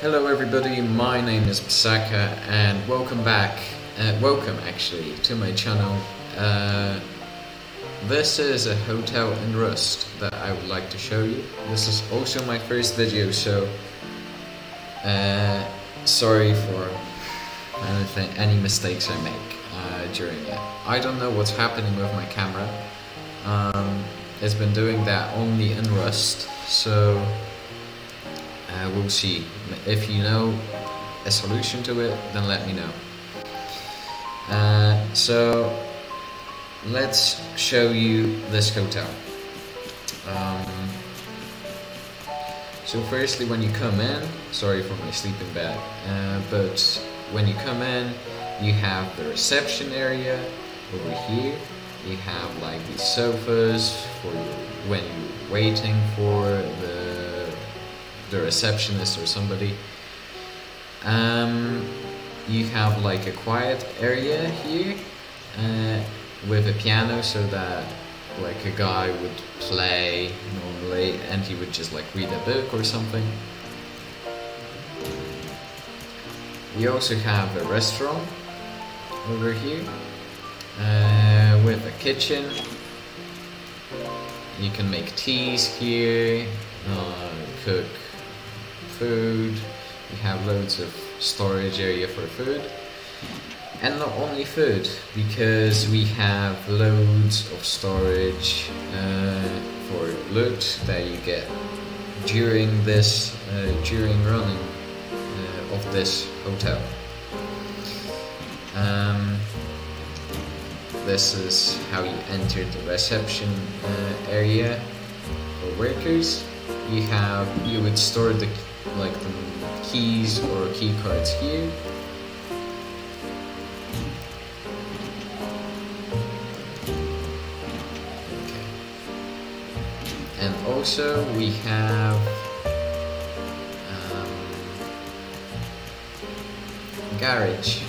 Hello everybody, my name is Bsaka and welcome back, uh, welcome actually, to my channel. Uh, this is a hotel in Rust that I would like to show you. This is also my first video, so uh, sorry for anything, any mistakes I make uh, during it. I don't know what's happening with my camera. Um, it's been doing that only in Rust, so uh, we'll see. If you know a solution to it, then let me know. Uh, so let's show you this hotel. Um, so firstly, when you come in, sorry for my sleeping bag, uh, but when you come in, you have the reception area over here. You have like these sofas for when you're waiting for the the receptionist or somebody. Um, you have like a quiet area here uh, with a piano so that like a guy would play normally and he would just like read a book or something. We also have a restaurant over here uh, with a kitchen. You can make teas here, uh, cook food. We have loads of storage area for food. And not only food, because we have loads of storage uh, for loot that you get during this, uh, during running uh, of this hotel. Um, this is how you enter the reception uh, area for workers. You have, you would store the like the keys or key cards here. Okay. And also we have um, garage.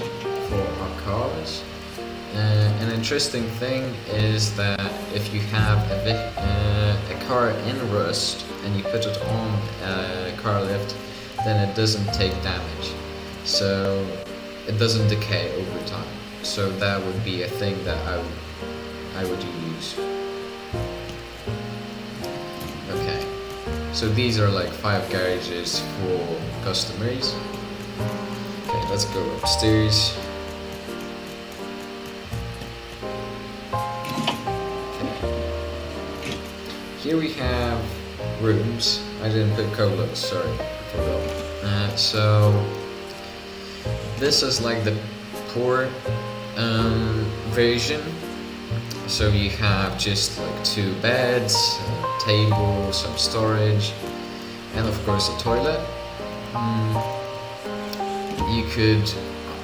Uh, an interesting thing is that if you have a, uh, a car in rust and you put it on a car lift, then it doesn't take damage. So it doesn't decay over time. So that would be a thing that I I would use. Okay, so these are like five garages for customers. Okay, let's go upstairs. Here we have rooms. I didn't put colos, sorry. Uh, so this is like the poor um, version. So you have just like two beds, a table, some storage, and of course a toilet. Mm, you could.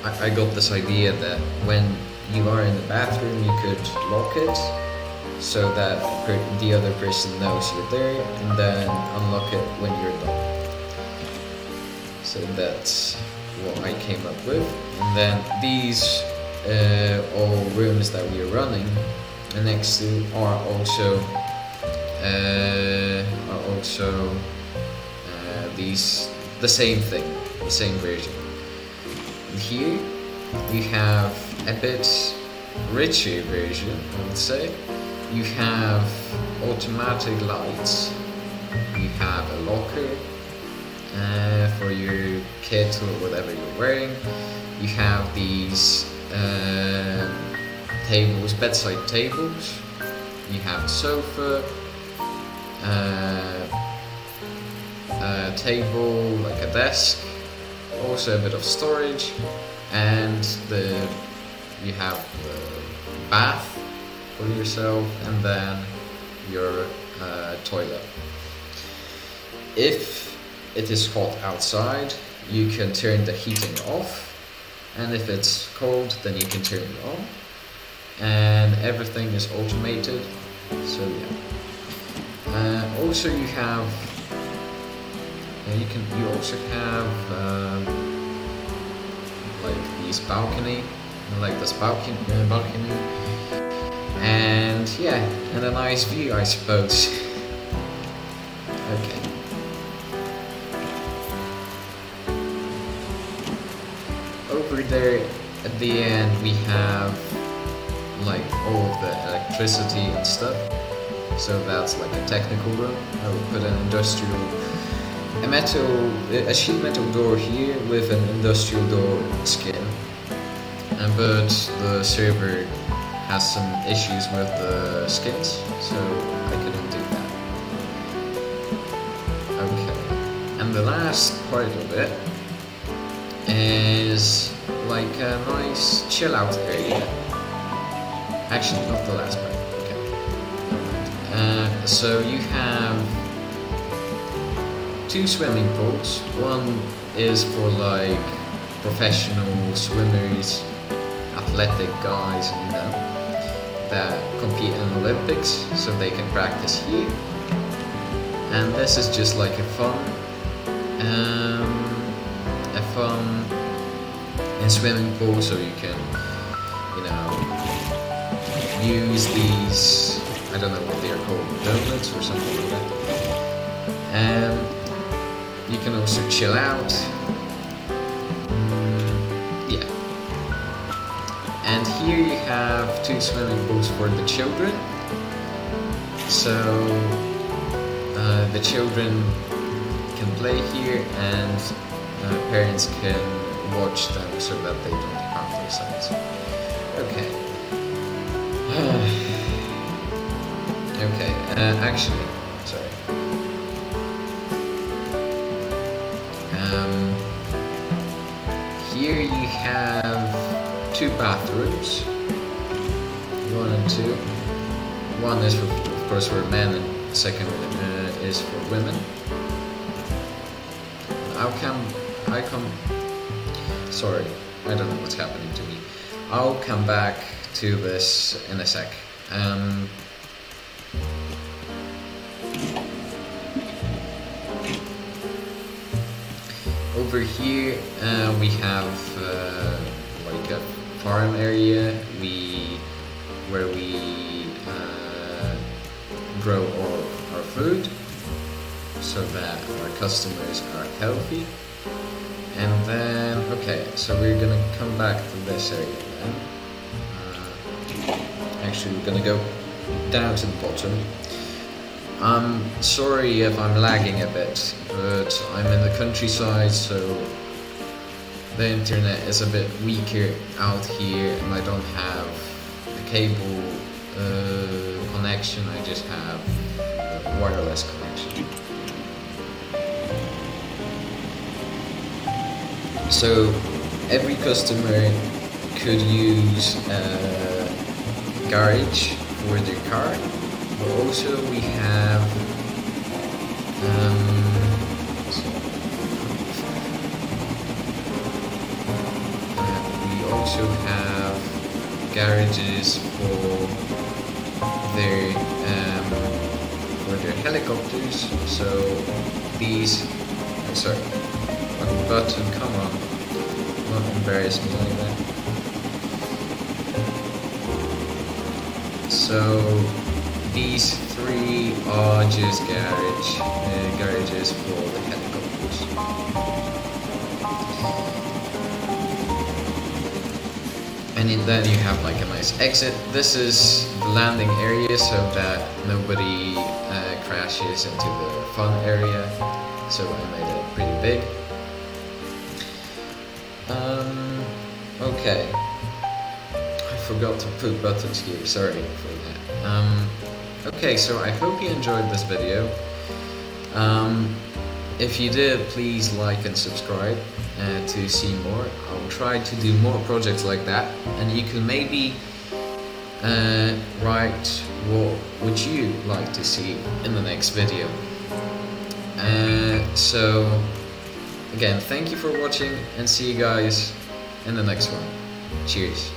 I, I got this idea that when you are in the bathroom, you could lock it so that the other person knows you're there and then unlock it when you're done. So that's what I came up with. And then these uh, all rooms that we are running next to are also uh, are also uh, these the same thing, the same version. And here we have a bit richer version, I would say you have automatic lights you have a locker uh, for your kit or whatever you're wearing. You have these uh, tables bedside tables. You have a sofa uh, a table like a desk also a bit of storage and the you have the bath for yourself and then your uh, toilet. If it is hot outside, you can turn the heating off and if it's cold then you can turn it on and everything is automated. So yeah. Uh, also you have you can you also have um, like this balcony like this balcony, uh, balcony and yeah, and a nice view, I suppose. okay. over there at the end we have like all the electricity and stuff. So that's like a technical room. I will put an industrial, a metal, a sheet metal door here with an industrial door skin. And but the server has some issues with the skins, so I couldn't do that. Okay, and the last part of it is like a nice chill out area. Actually, not the last part. Okay. Uh, so you have two swimming pools. One is for like professional swimmers, athletic guys, you know, that compete in Olympics, so they can practice here. And this is just like a fun, um, a fun in swimming pool, so you can, you know, use these, I don't know what they're called, donuts or something like that. And you can also chill out. And here you have two swimming pools for the children. So uh, the children can play here and uh, parents can watch them so that they don't harm themselves. Okay. okay, uh, actually, sorry. Um, here you have two bathrooms, one and two. One is for, of course, for men, and second uh, is for women. I'll come, I come, sorry, I don't know what's happening to me. I'll come back to this in a sec. Um, over here uh, we have uh, farm area we where we uh, grow all our food so that our customers are healthy and then okay so we're gonna come back to this area then actually we're gonna go down to the bottom. I'm sorry if I'm lagging a bit, but I'm in the countryside, so the internet is a bit weaker out here, and I don't have a cable uh, connection, I just have a wireless connection. So every customer could use uh, garage for their car but also we have um, also have garages for their um, for their helicopters. So these I'm sorry button come on. Not embarrass me like that. So these three are just garage uh, garages for the helicopters. And then you have like a nice exit. This is the landing area so that nobody uh, crashes into the fun area. So I made it pretty big. Um, okay I forgot to put buttons here, sorry for that. Um, okay, so I hope you enjoyed this video. Um, if you did, please like and subscribe uh, to see more. I'll try to do more projects like that, and you can maybe uh, write what would you like to see in the next video. Uh, so, again, thank you for watching, and see you guys in the next one. Cheers.